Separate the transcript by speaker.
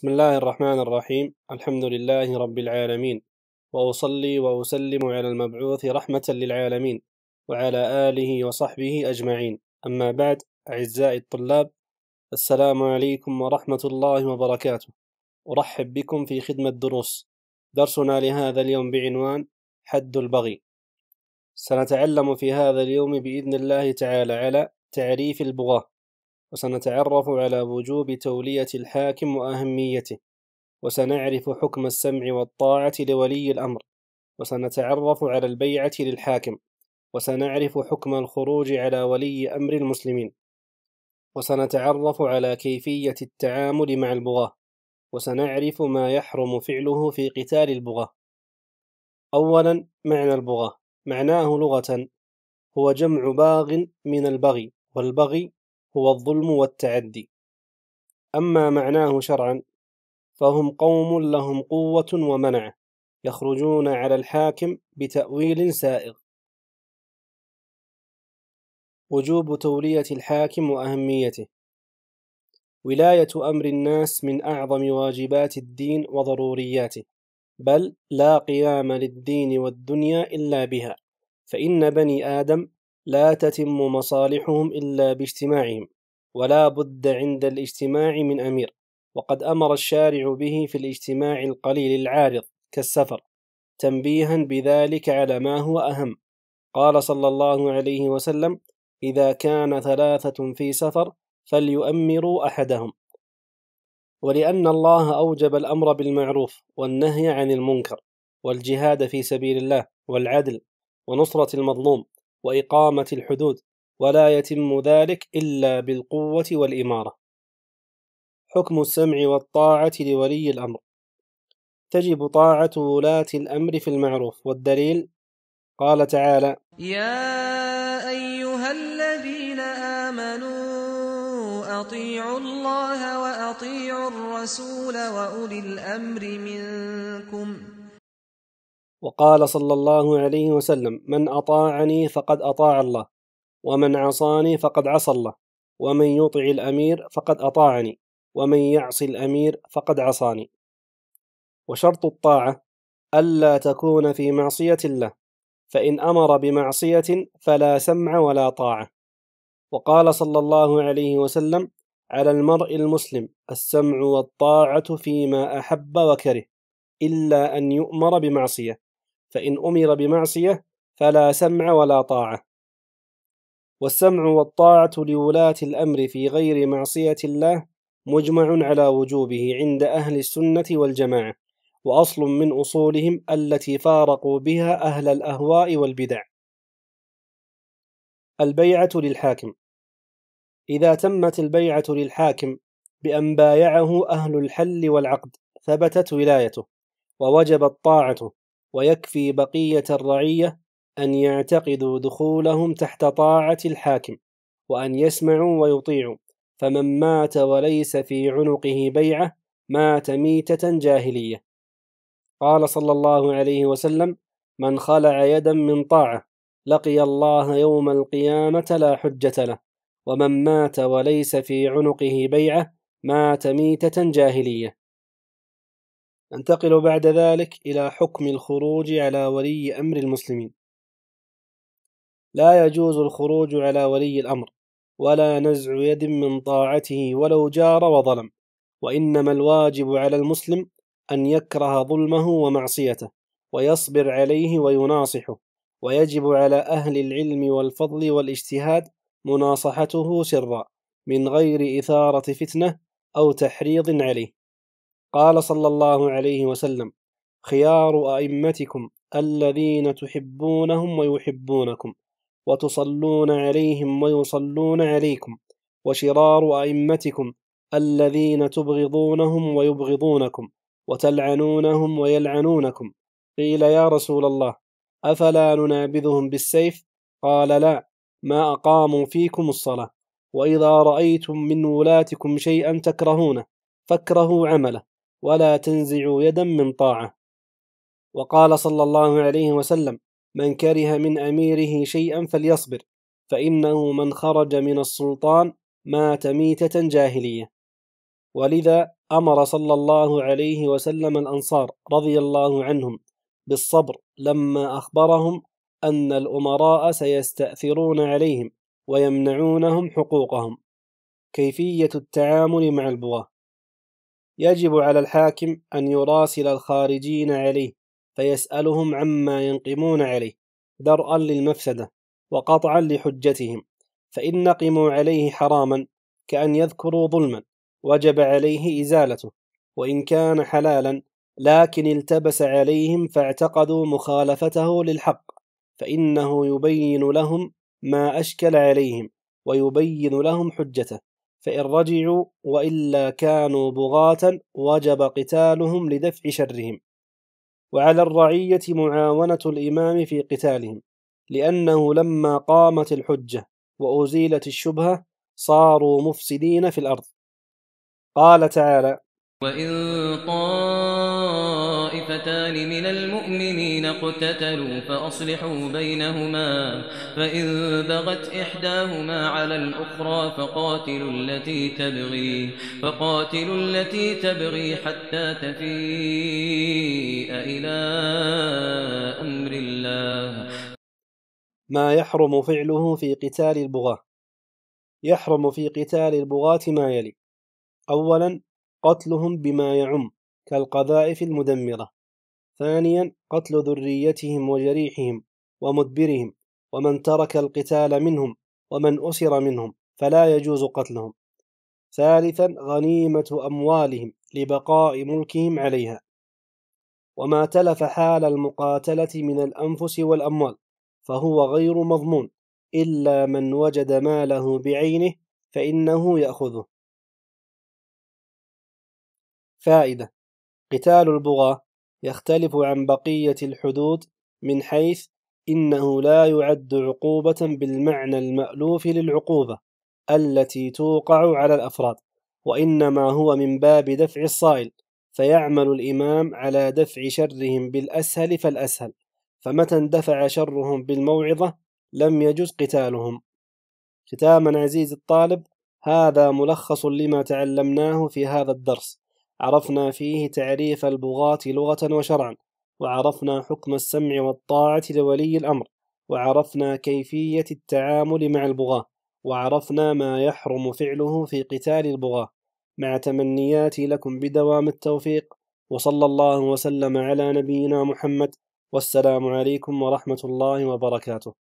Speaker 1: بسم الله الرحمن الرحيم. الحمد لله رب العالمين. وأصلي وأسلم على المبعوث رحمة للعالمين وعلى آله وصحبه أجمعين. أما بعد أعزائي الطلاب السلام عليكم ورحمة الله وبركاته. أرحب بكم في خدمة دروس. درسنا لهذا اليوم بعنوان حد البغي. سنتعلم في هذا اليوم بإذن الله تعالى على تعريف البغاة. وسنتعرف على وجوب تولية الحاكم وأهميته وسنعرف حكم السمع والطاعة لولي الأمر وسنتعرف على البيعة للحاكم وسنعرف حكم الخروج على ولي أمر المسلمين وسنتعرف على كيفية التعامل مع البغاة وسنعرف ما يحرم فعله في قتال البغاة. أولا معنى البغاة معناه لغة هو جمع باغ من البغي والبغي هو الظلم والتعدي. أما معناه شرعا فهم قوم لهم قوة ومنعة يخرجون على الحاكم بتأويل سائغ. وجوب تولية الحاكم وأهميته. ولاية أمر الناس من أعظم واجبات الدين وضرورياته. بل لا قيام للدين والدنيا إلا بها. فإن بني آدم لا تتم مصالحهم إلا باجتماعهم ولا بد عند الاجتماع من أمير. وقد أمر الشارع به في الاجتماع القليل العارض كالسفر تنبيها بذلك على ما هو أهم. قال صلى الله عليه وسلم إذا كان ثلاثة في سفر فليؤمروا أحدهم. ولأن الله أوجب الأمر بالمعروف والنهي عن المنكر والجهاد في سبيل الله والعدل ونصرة المظلوم وإقامة الحدود ولا يتم ذلك إلا بالقوة والإمارة. حكم السمع والطاعة لولي الأمر. تجب طاعة ولاة الأمر في المعروف. والدليل؟ قال تعالى
Speaker 2: يا أيها الذين آمنوا أطيعوا الله وأطيعوا الرسول وأولي الأمر منكم.
Speaker 1: وقال صلى الله عليه وسلم من أطاعني فقد أطاع الله ومن عصاني فقد عصى الله ومن يطع الأمير فقد أطاعني ومن يعص الأمير فقد عصاني. وشرط الطاعة ألا تكون في معصية الله فإن أمر بمعصية فلا سمع ولا طاعة. وقال صلى الله عليه وسلم على المرء المسلم السمع والطاعة فيما أحب وكره إلا أن يؤمر بمعصية. فإن أمر بمعصية فلا سمع ولا طاعة. والسمع والطاعة لولاة الأمر في غير معصية الله مجمع على وجوبه عند أهل السنة والجماعة وأصل من أصولهم التي فارقوا بها أهل الأهواء والبدع. البيعة للحاكم. إذا تمت البيعة للحاكم بأن بايعه أهل الحل والعقد ثبتت ولايته ووجبت طاعته ويكفي بقية الرعية أن يعتقدوا دخولهم تحت طاعة الحاكم وأن يسمعوا ويطيعوا فمن مات وليس في عنقه بيعة مات ميتة جاهلية. قال صلى الله عليه وسلم من خلع يدا من طاعة لقي الله يوم القيامة لا حجة له ومن مات وليس في عنقه بيعة مات ميتة جاهلية. ننتقل بعد ذلك إلى حكم الخروج على ولي أمر المسلمين. لا يجوز الخروج على ولي الأمر ولا نزع يد من طاعته ولو جار وظلم وإنما الواجب على المسلم أن يكره ظلمه ومعصيته ويصبر عليه ويناصحه ويجب على أهل العلم والفضل والاجتهاد مناصحته سرا من غير إثارة فتنة أو تحريض عليه. قال صلى الله عليه وسلم خيار أئمتكم الذين تحبونهم ويحبونكم وتصلون عليهم ويصلون عليكم وشرار أئمتكم الذين تبغضونهم ويبغضونكم وتلعنونهم ويلعنونكم. قيل يا رسول الله أفلا ننابذهم بالسيف؟ قال لا ما أقاموا فيكم الصلاة وإذا رأيتم من ولاتكم شيئا تكرهونه فاكرهوا عمله. ولا تنزعوا يدا من طاعة. وقال صلى الله عليه وسلم من كره من أميره شيئا فليصبر فإنه من خرج من السلطان مات ميتة جاهلية. ولذا أمر صلى الله عليه وسلم الأنصار رضي الله عنهم بالصبر لما أخبرهم أن الأمراء سيستأثرون عليهم ويمنعونهم حقوقهم. كيفية التعامل مع البغاة يجب على الحاكم أن يراسل الخارجين عليه فيسألهم عما ينقمون عليه درءا للمفسدة وقطعا لحجتهم فإن نقموا عليه حراما كأن يذكروا ظلما وجب عليه إزالته وإن كان حلالا لكن التبس عليهم فاعتقدوا مخالفته للحق فإنه يبين لهم ما أشكل عليهم ويبين لهم حجته. فإن رجعوا وإلا كانوا بغاة وجب قتالهم لدفع شرهم. وعلى الرعية معاونة الإمام في قتالهم لأنه لما قامت الحجة وأزيلت الشبهة صاروا مفسدين في الأرض. قال تعالى
Speaker 3: وإن طائفتان من المؤمنين اقتتلوا فأصلحوا بينهما فإن بغت إحداهما على الأخرى فقاتلوا التي تبغي فقاتلوا التي تبغي حتى تفيء إلى أمر الله.
Speaker 1: ما يحرم فعله في قتال البغاة؟ يحرم في قتال البغاة ما يلي. أولا قتلهم بما يعم كالقذائف المدمرة. ثانيا قتل ذريتهم وجريحهم ومدبرهم ومن ترك القتال منهم ومن أسر منهم فلا يجوز قتلهم. ثالثا غنيمة أموالهم لبقاء ملكهم عليها. وما تلف حال المقاتلة من الأنفس والأموال فهو غير مضمون إلا من وجد ماله بعينه فإنه يأخذه. فائدة قتال البغاة يختلف عن بقية الحدود من حيث إنه لا يعد عقوبة بالمعنى المألوف للعقوبة التي توقع على الأفراد وإنما هو من باب دفع الصائل فيعمل الإمام على دفع شرهم بالأسهل فالأسهل فمتى اندفع شرهم بالموعظة لم يجز قتالهم. ختاما عزيز الطالب هذا ملخص لما تعلمناه في هذا الدرس. عرفنا فيه تعريف البغاة لغة وشرعا وعرفنا حكم السمع والطاعة لولي الأمر وعرفنا كيفية التعامل مع البغاة وعرفنا ما يحرم فعله في قتال البغاة. مع تمنياتي لكم بدوام التوفيق وصلى الله وسلم على نبينا محمد والسلام عليكم ورحمة الله وبركاته.